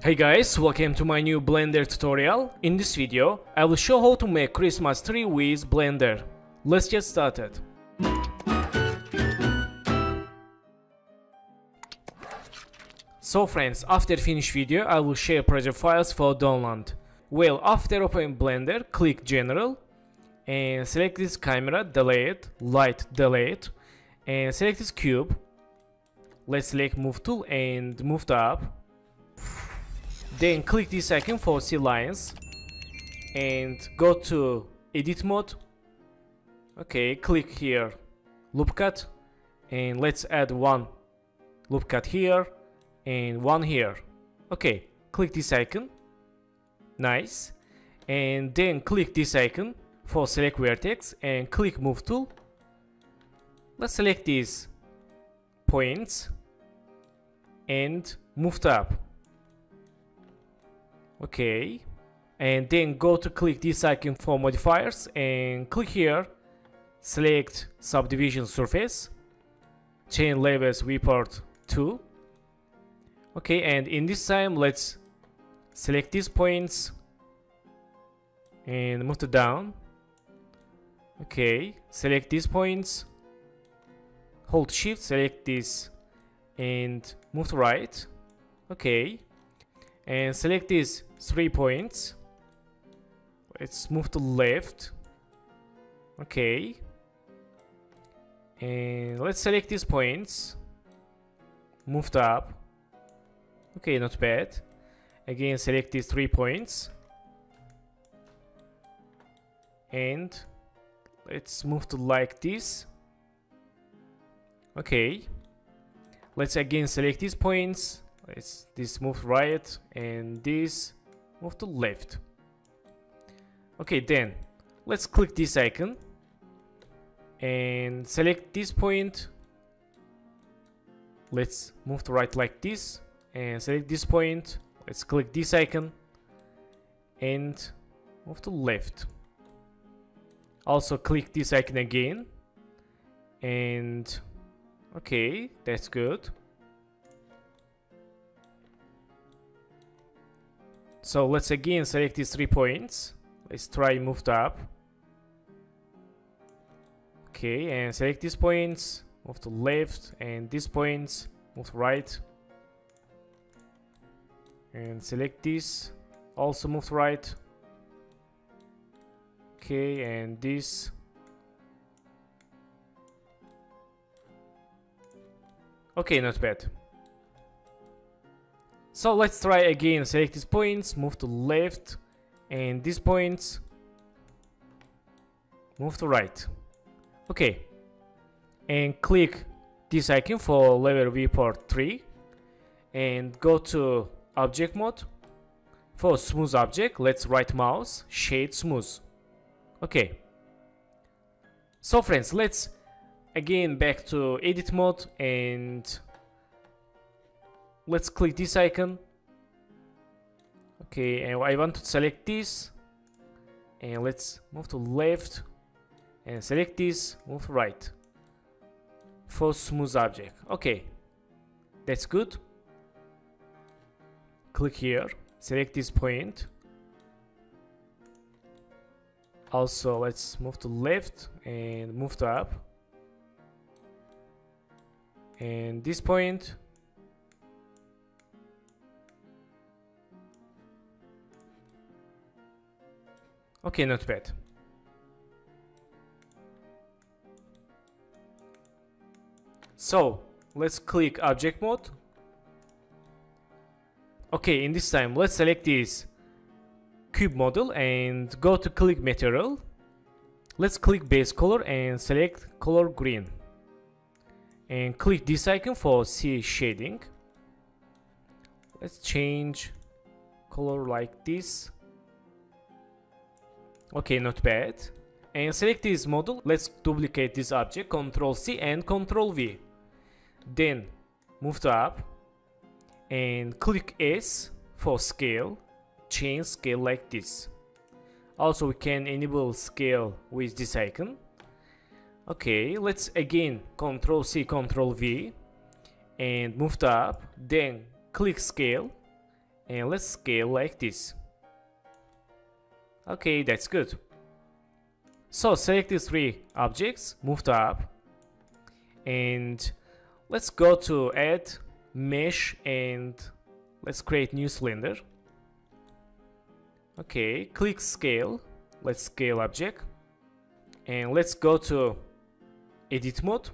Hey guys, welcome to my new Blender tutorial. In this video, I will show how to make Christmas tree with Blender. Let's get started. So friends, after finish video, I will share project files for download. Well, after opening Blender, click General and select this camera, delete, light, delete, and select this cube. Let's select move tool and move to up. Then click this icon for C lines and go to edit mode. Okay, click here, loop cut, and let's add one loop cut here and one here. Okay, click this icon. Nice. And then click this icon for select vertex and click move tool. Let's select these points and move tab. Okay. And then go to click this icon for modifiers and click here. Select subdivision surface. Chain levels viewport 2. Okay, and in this time let's select these points and move to down. Okay, select these points. Hold shift, select this and move to right. Okay. And select these three points. Let's move to left. Okay. And let's select these points. Move to up. Okay, not bad. Again, select these three points. And let's move to like this. Okay. Let's again select these points. Let's this move right and this move to left. Okay, then let's click this icon and select this point. Let's move to right like this and select this point. Let's click this icon and move to left. Also click this icon again and okay, that's good. So let's again select these three points. Let's try move up. Okay, and select these points, move to left, and these points, move to right. And select this, also move to right. Okay, and this. Okay, not bad. So let's try again, select these points, move to left, and these points, move to right. Okay, and click this icon for level viewport 3, and go to object mode. For smooth object, let's right mouse, shade smooth. Okay. So friends, let's again back to edit mode and let's click this icon. Okay and I want to select this. And let's move to left. And select this move right. For smooth object. Okay that's good. Click here select this point. Also let's move to left and move to up. And this point Okay, not bad. So, let's click object mode. Okay, in this time, let's select this cube model and go to click material. Let's click base color and select color green. And click this icon for C shading. Let's change color like this. Okay, not bad. And select this model. Let's duplicate this object. Control C and Control V. Then move to up and click S for scale. Change scale like this. Also, we can enable scale with this icon. Okay, let's again Control C, Control V and move to up. Then click scale and let's scale like this okay that's good. So select these three objects move to up and let's go to add mesh and let's create new cylinder. Okay click scale. Let's scale object. And let's go to edit mode.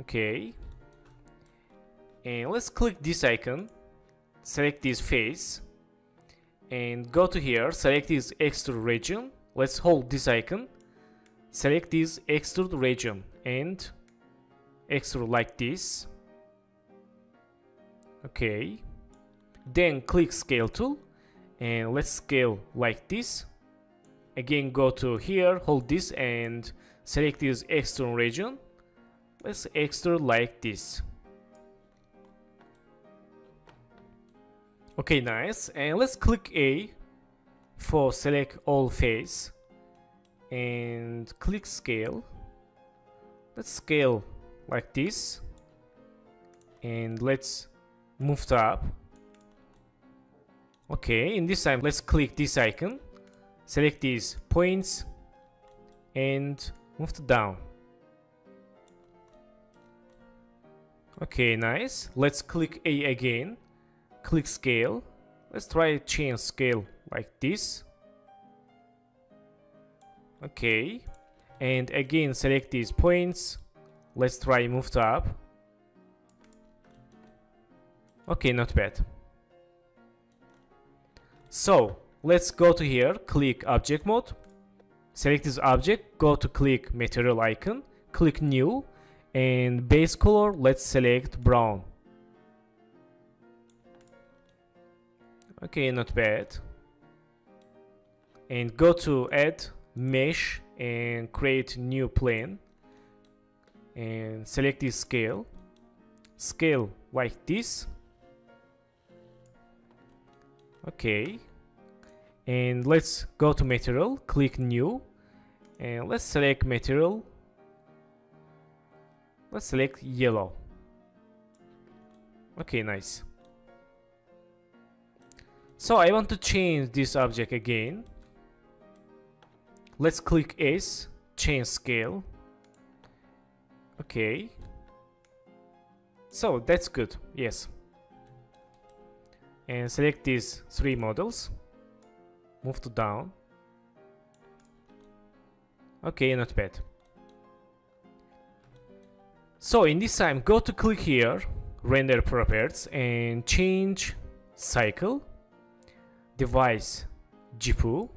Okay. And let's click this icon. Select this face and go to here select this extrude region. Let's hold this icon. Select this extrude region and extrude like this. Okay. Then click scale tool and let's scale like this. Again go to here hold this and select this extrude region. Let's extrude like this okay nice. And let's click A for select all face and click scale. Let's scale like this. And let's move up okay in this time let's click this icon select these points and move down. Okay nice. Let's click A again click scale. Let's try change scale like this. Okay. And again select these points. Let's try move to up. Okay not bad. So let's go to here click object mode. Select this object go to click material icon click new and base color let's select brown okay not bad. And go to add mesh and create new plane and select this scale. Scale like this. Okay. And let's go to material click new. And let's select material. Let's select yellow. Okay nice so I want to change this object again. Let's click S change scale. Okay. So that's good. Yes. And select these three models. Move to down. Okay not bad. So in this time go to click here render properties and change cycle device GPU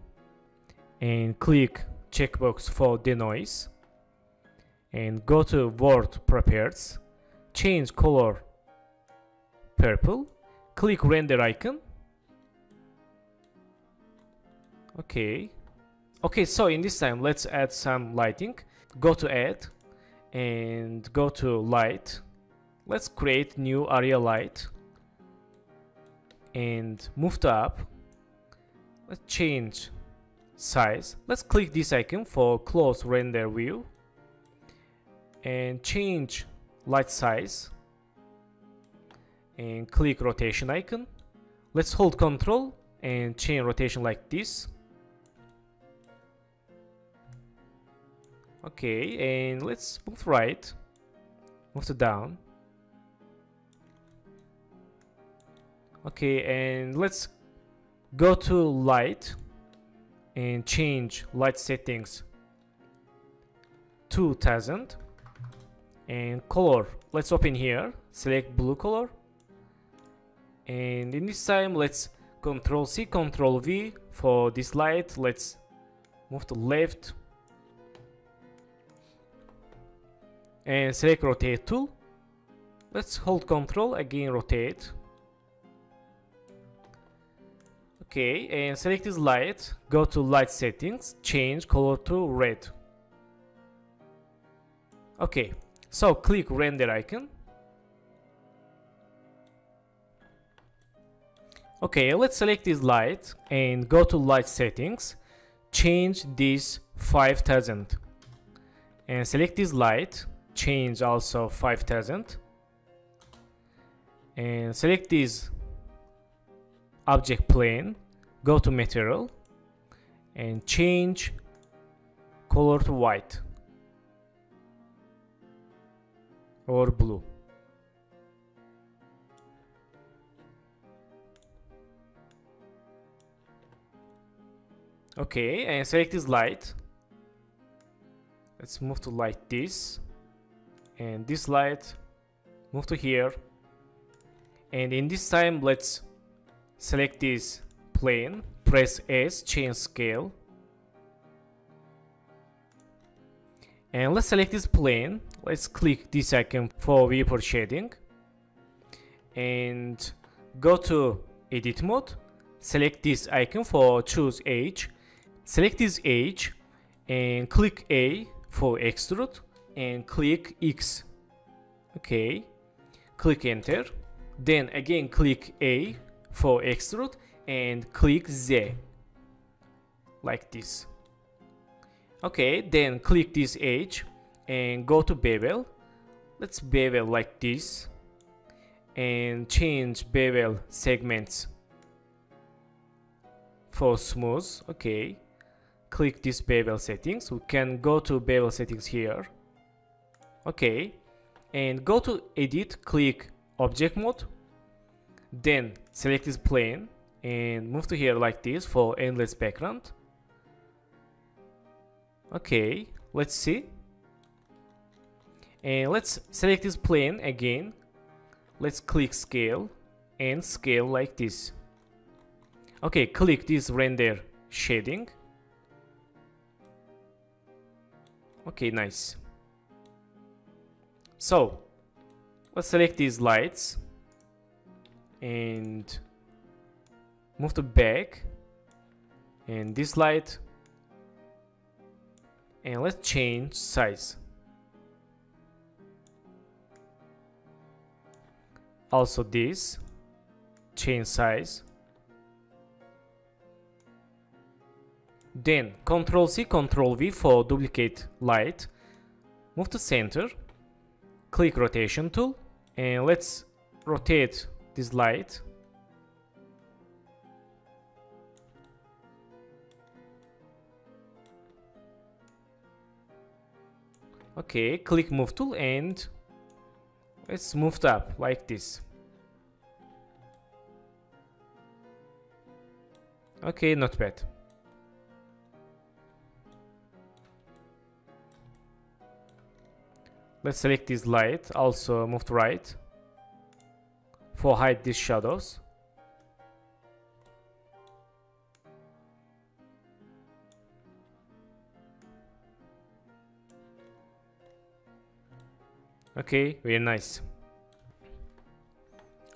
and click checkbox for denoise and go to world properties change color purple click render icon. Okay. Okay so in this time let's add some lighting. Go to add and go to light. Let's create new area light and move to up let's change size. Let's click this icon for close render view and change light size and click rotation icon. Let's hold control and change rotation like this. Okay and let's move right move to down. Okay and let's go to light and change light settings 2000 and color. Let's open here select blue color. And in this time let's control C control V for this light. Let's move to left. And select rotate tool. Let's hold control again rotate okay and select this light. Go to light settings change color to red. Okay so click render icon. Okay, let's select this light and go to light settings. Change this 5000 and select this light. Change also 5000 and select this object plane go to material and change color to white or blue. Okay and select this light. Let's move to light this and this light move to here. And in this time let's select this plane press S change scale. And let's select this plane. Let's click this icon for viewport shading. And go to edit mode. Select this icon for choose edge select this edge and click A for extrude and click X. Okay. Click enter. Then again click A for extrude and click Z. Like this. Okay then click this edge and go to bevel. Let's bevel like this and change bevel segments for smooth. Okay click this bevel settings. We can go to bevel settings here. Okay and go to edit click object mode then select this plane and move to here like this for endless background. Okay let's see. And let's select this plane again. Let's click scale and scale like this. Okay click this render shading. Okay nice. So let's select these lights and move to back and this light and let's change size. Also this change size. Then Ctrl C Ctrl V for duplicate light. Move to center. Click rotation tool and let's rotate this light. Okay click move tool and let's move it up like this. Okay not bad. Let's select this light also move to right for hide these shadows. Okay very nice.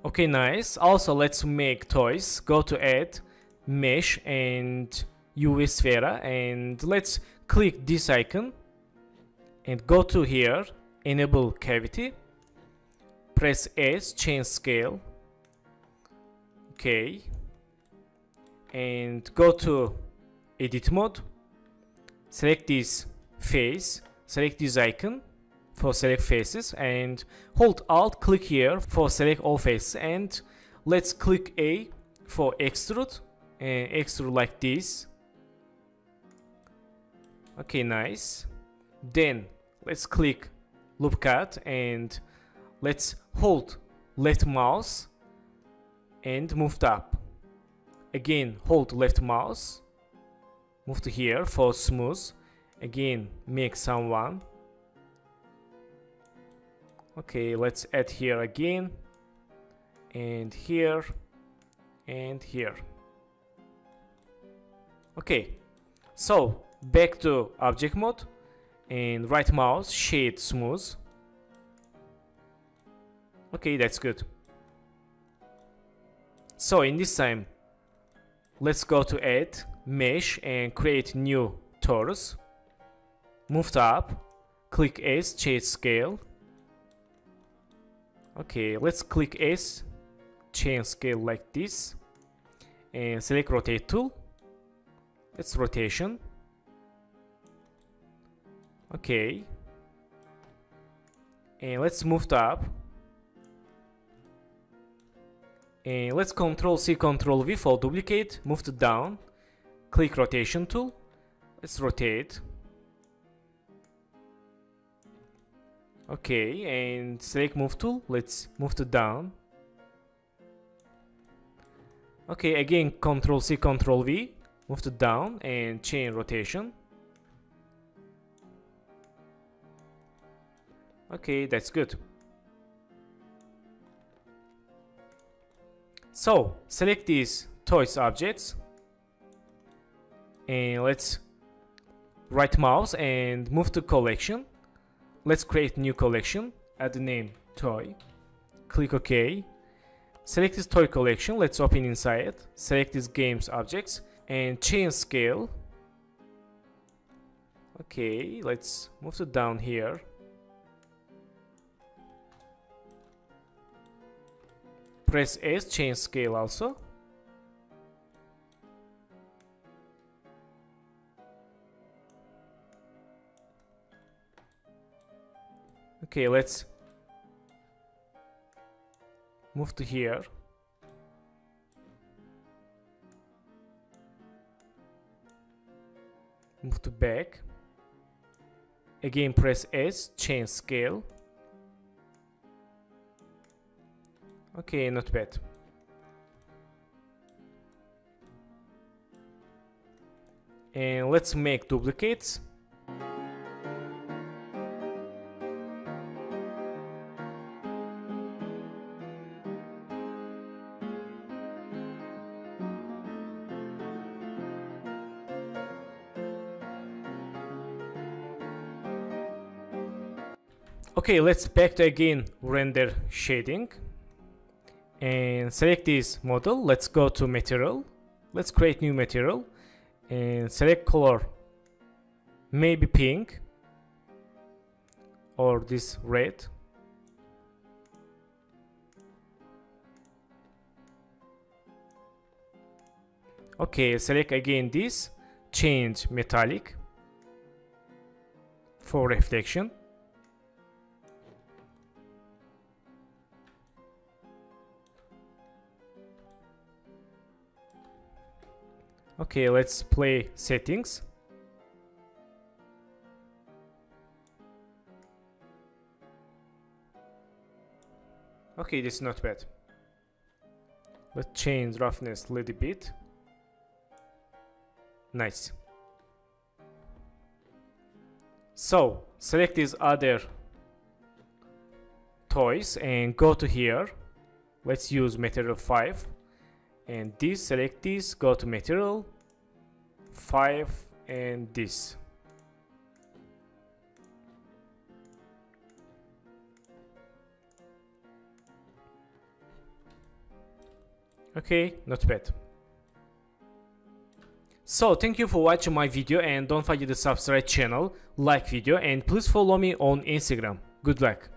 Okay nice. Also let's make toys. Go to add mesh and UV sphere and let's click this icon and go to here enable cavity press S change scale. Okay and go to edit mode. Select this face. Select this icon for select faces. And hold alt click here for select all faces. And let's click A for extrude. And extrude like this. Okay nice. Then let's click loop cut. And let's hold left mouse and move up again hold left mouse move to here for smooth. Again make someone okay let's add here again and here and here. Okay so back to object mode and right mouse shade smooth okay that's good so in this time let's go to add mesh and create new torus move up click S change scale okay let's click S change scale like this and select rotate tool it's rotation Okay. And let's move up. And let's Control C, Control V for duplicate, move to down, click rotation tool, let's rotate. Okay, and select move tool, let's move to down. Okay, again Control C, Control V, move to down and chain rotation. Okay, that's good. So, select these toys objects and let's right mouse and move to collection. Let's create new collection, add the name toy, click OK. Select this toy collection, let's open inside, it. select these games objects and change scale. Okay, let's move to down here press S, change scale also. Okay, let's move to here. Move to back. Again, press S, change scale. Okay, not bad. And let's make duplicates. Okay, let's back to again render shading and select this model. Let's go to material. Let's create new material. And select color. Maybe pink. Or this red. Okay select again this. Change metallic for reflection Okay, let's play settings. Okay, this is not bad. Let's change roughness a little bit. Nice. So, select these other toys and go to here. Let's use material 5 and this select this go to material 5 and this. Okay not bad. So thank you for watching my video and don't forget to subscribe channel like video and please follow me on instagram. Good luck